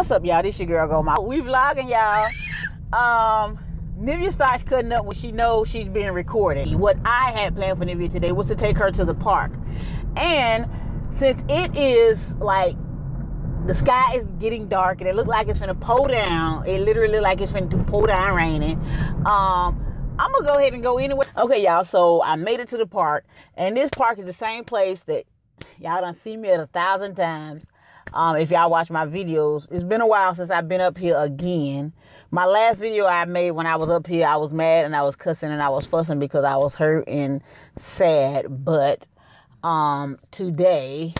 What's up, y'all? This your girl Goldmouth. We vlogging, y'all. Um, Nivea starts cutting up when she knows she's being recorded. What I had planned for Nivea today was to take her to the park. And since it is like the sky is getting dark and it looked like it's gonna pour down, it literally looked like it's gonna pour down raining. Um, I'm gonna go ahead and go anyway. Okay, y'all. So I made it to the park, and this park is the same place that y'all done see me at a thousand times. Um, if y'all watch my videos, it's been a while since I've been up here again. My last video I made when I was up here, I was mad and I was cussing and I was fussing because I was hurt and sad. But um, today,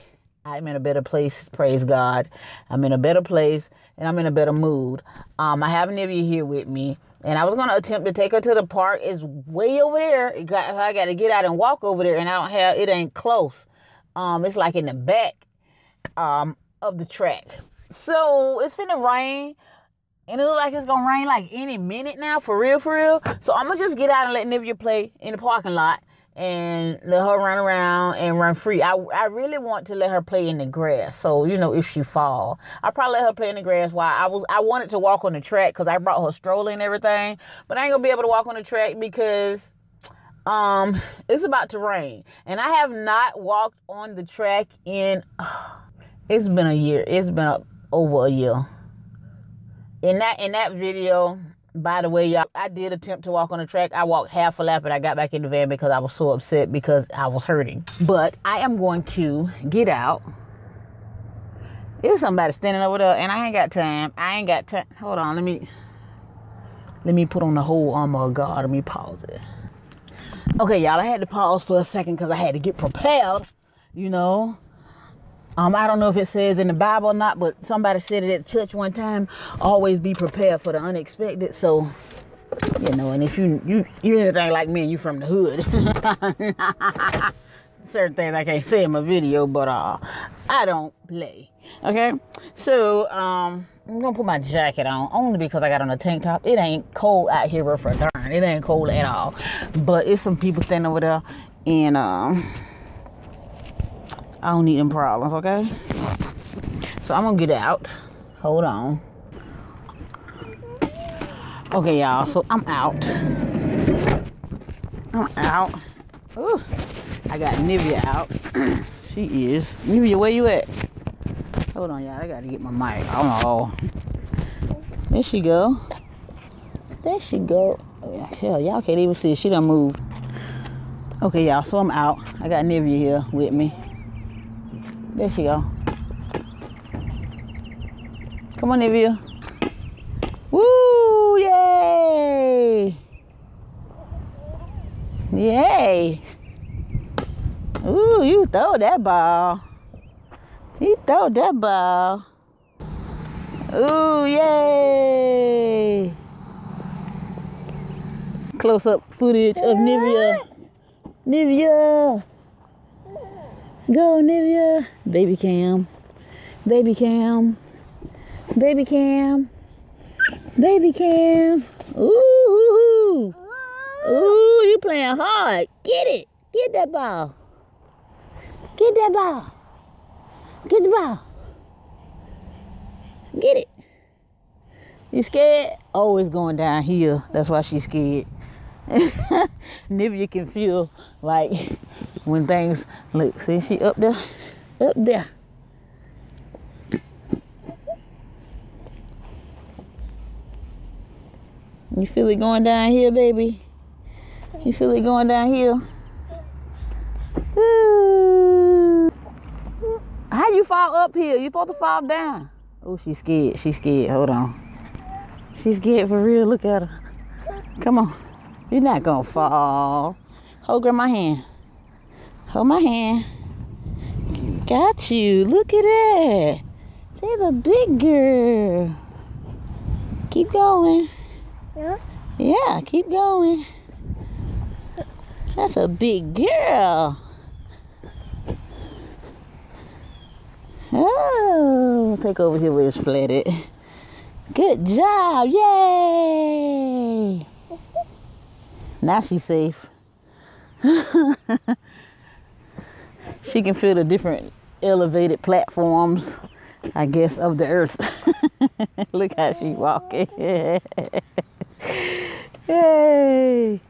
I'm in a better place. Praise God. I'm in a better place and I'm in a better mood. Um, I have Nivea here with me. And I was gonna attempt to take her to the park. It's way over there. Got, I got to get out and walk over there, and I don't have. It ain't close. Um, it's like in the back, um, of the track. So it's gonna rain, and it looks like it's gonna rain like any minute now, for real, for real. So I'm gonna just get out and let Nivea play in the parking lot and let her run around and run free. I, I really want to let her play in the grass. So, you know, if she fall, I probably let her play in the grass while I was, I wanted to walk on the track because I brought her stroller and everything, but I ain't gonna be able to walk on the track because um it's about to rain and I have not walked on the track in, it's been a year. It's been a, over a year. In that, in that video, by the way, y'all, I did attempt to walk on the track. I walked half a lap and I got back in the van because I was so upset because I was hurting. But I am going to get out. There's somebody standing over there and I ain't got time. I ain't got time. Hold on, let me let me put on the whole armor of God. Let me pause it. Okay, y'all, I had to pause for a second because I had to get prepared, you know. Um, I don't know if it says in the Bible or not, but somebody said it at church one time. Always be prepared for the unexpected. So, you know, and if you you you anything like me and you from the hood, certain things I can't say in my video, but uh, I don't play. Okay, so um, I'm gonna put my jacket on only because I got on a tank top. It ain't cold out here for darn. It ain't cold at all, but it's some people standing over there, and um. I don't need them problems, okay? So I'm gonna get out. Hold on. Okay, y'all. So I'm out. I'm out. Ooh, I got Nivea out. she is. Nivea, where you at? Hold on, y'all. I gotta get my mic. Oh There she go. There she go. Hell, y'all can't even see. She done moved. Okay, y'all. So I'm out. I got Nivea here with me. There she go. Come on, Nivea. Woo! Yay! Yay! Ooh, you throw that ball. You throw that ball. Ooh, yay! Close up footage of Nivea. Nivea! Go, Nivea. Baby cam. Baby cam. Baby cam. Baby cam. Ooh. Ooh, you playing hard. Get it. Get that ball. Get that ball. Get the ball. Get it. You scared? Oh, it's going down here. That's why she's scared. Nivea can feel like when things look, see she up there, up there. You feel it going down here, baby? You feel it going down here? Ooh. How you fall up here? You supposed to fall down. Oh, she's scared. She's scared. Hold on. She's scared for real. Look at her. Come on. You're not gonna fall. Hold grab my hand. Hold my hand. Got you. Look at that. She's a big girl. Keep going. Yeah? Yeah, keep going. That's a big girl. Oh, take over here where it's flooded. Good job. Yay. Now she's safe. she can feel the different elevated platforms I guess, of the earth. Look how she walking. Yay!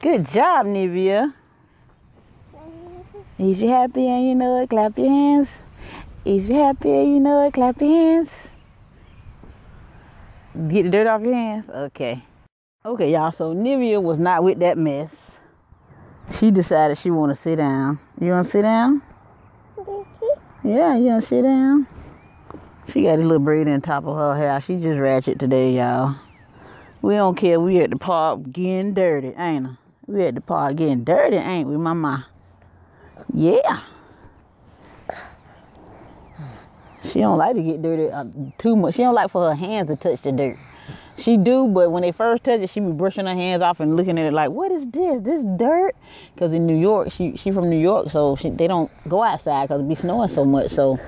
Good job, Nivea. If you're happy and you know it, clap your hands. If you're happy and you know it, clap your hands. Get the dirt off your hands? Okay. Okay, y'all. So Nivea was not with that mess. She decided she want to sit down. You want to sit down? Yeah, you want to sit down? She got a little braid on top of her hair. She just ratchet today, y'all. We don't care. We at the park getting dirty, ain't we? We at the park getting dirty, ain't we, mama? Yeah. She don't like to get dirty uh, too much. She don't like for her hands to touch the dirt. She do, but when they first touch it, she be brushing her hands off and looking at it like, "What is this? This dirt?" Because in New York, she she from New York, so she, they don't go outside because it be snowing so much. So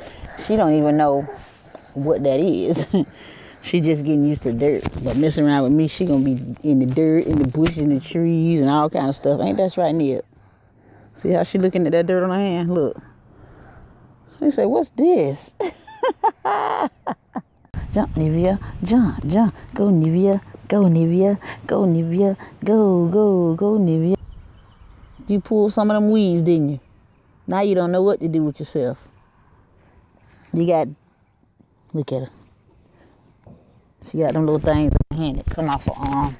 she don't even know what that is. she just getting used to dirt. But messing around with me, she gonna be in the dirt, in the bushes, in the trees, and all kind of stuff. Ain't that right, Nip? See how she looking at that dirt on her hand? Look. They say, "What's this?" jump, Nivea, jump, jump, go, Nivea, go, Nivea, go, Nivea, go, go, go, Nivea. You pulled some of them weeds, didn't you? Now you don't know what to do with yourself. You got, look at her. She got them little things in hand that come off her arm.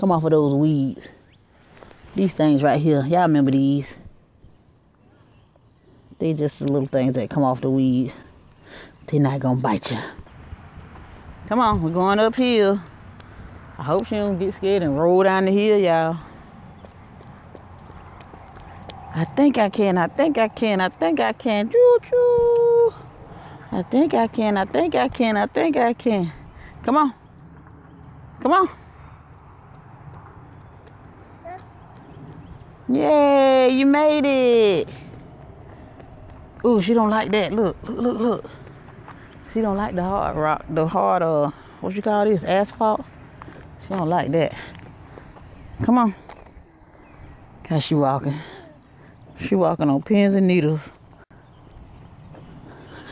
Come off of those weeds. These things right here. Y'all remember these. They just the little things that come off the weeds. They're not gonna bite you. Come on, we're going uphill. I hope she don't get scared and roll down the hill, y'all. I think I can, I think I can, I think I can. Choo choo. I think I can, I think I can, I think I can. Come on. Come on. Yay, you made it. Ooh, she don't like that. Look, look, look, look. She don't like the hard rock, the hard, uh, what you call this, asphalt. She don't like that. Come on. Cause she walking. She walking on pins and needles.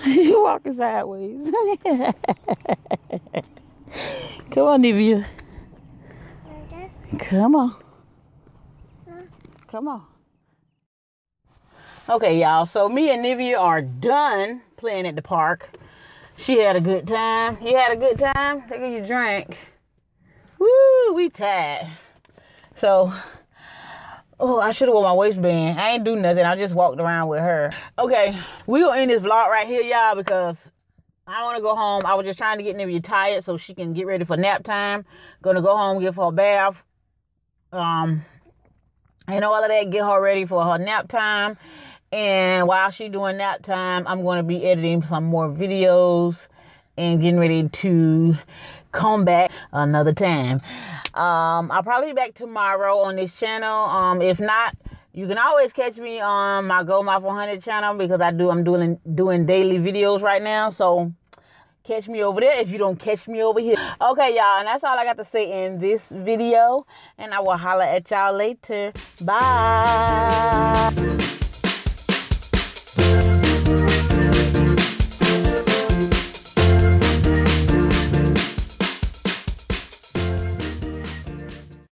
you walking sideways. Come on, Nivea. Come on. Come on. Okay, y'all. So me and Nivea are done playing at the park. She had a good time. You had a good time? Take you drink. Woo, we tired. So, oh, I should have worn my waistband. I ain't do nothing. I just walked around with her. Okay, we gonna end this vlog right here, y'all, because I want to go home. I was just trying to get Nivea tired so she can get ready for nap time. Gonna go home, give her a bath. Um, and all of that, get her ready for her nap time. And while she's doing nap time, I'm going to be editing some more videos and getting ready to come back another time. Um, I'll probably be back tomorrow on this channel. Um, if not, you can always catch me on my Goldmouth 400 channel because I do I'm doing doing daily videos right now. So catch me over there if you don't catch me over here. Okay, y'all, and that's all I got to say in this video. And I will holler at y'all later. Bye.